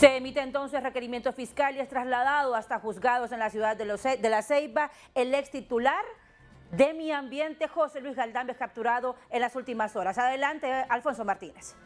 Se emite entonces requerimiento fiscal y es trasladado hasta juzgados en la ciudad de, La Ceiba. El ex titular de Mi Ambiente, José Luis Galdámez, capturado en las últimas horas. Adelante, Alfonso Martínez.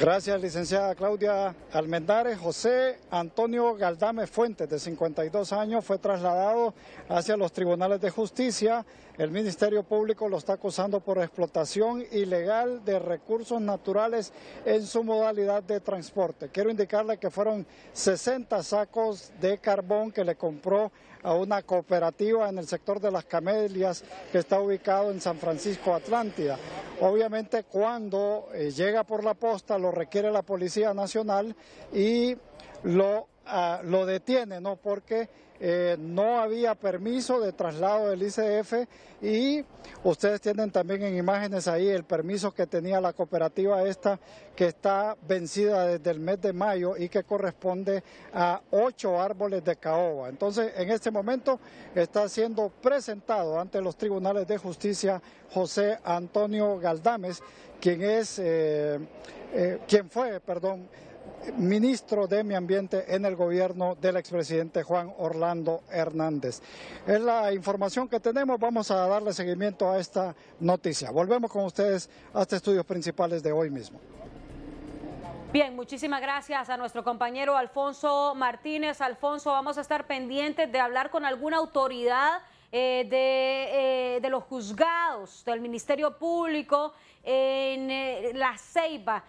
Gracias, licenciada Claudia Almendares. José Antonio Galdame Fuentes, de 52 años, fue trasladado hacia los tribunales de justicia. El Ministerio Público lo está acusando por explotación ilegal de recursos naturales en su modalidad de transporte. Quiero indicarle que fueron 60 sacos de carbón que le compró a una cooperativa en el sector de las Camelias que está ubicado en San Francisco Atlántida. Obviamente cuando eh, llega por la posta requiere la Policía Nacional y lo, uh, lo detiene, ¿no? Porque eh, no había permiso de traslado del ICF y ustedes tienen también en imágenes ahí el permiso que tenía la cooperativa esta que está vencida desde el mes de mayo y que corresponde a ocho árboles de caoba. Entonces, en este momento está siendo presentado ante los tribunales de justicia José Antonio Galdames, quien es, eh, eh, quien fue, perdón, ministro de Medio Ambiente en el gobierno del expresidente Juan Orlando Hernández. Es la información que tenemos, vamos a darle seguimiento a esta noticia. Volvemos con ustedes hasta estudios principales de hoy mismo. Bien, muchísimas gracias a nuestro compañero Alfonso Martínez. Alfonso, vamos a estar pendientes de hablar con alguna autoridad eh, de, eh, de, los juzgados del Ministerio Público en eh, La Ceiba.